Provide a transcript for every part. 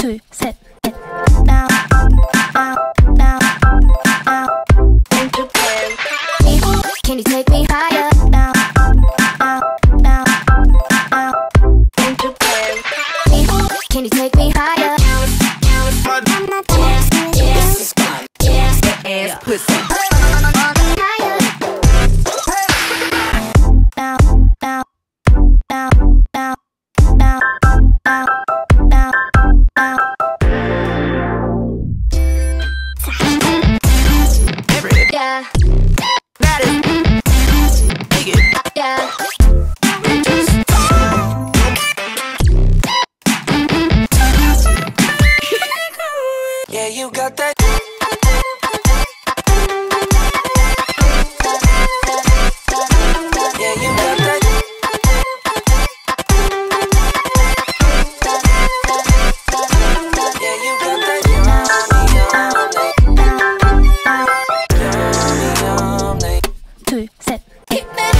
둘, Now, now, now. Can you take me higher? Now, now, now. Can you take me Yeah. yeah, you got that. Yeah, you got that. Two, set. Me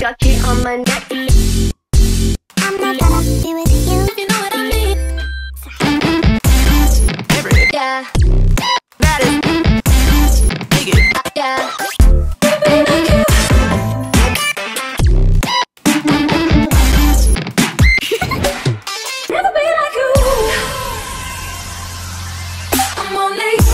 got it on my neck. I'm not gonna be with you. You know what I mean. Yeah. Yeah. Never be like you. I'm only.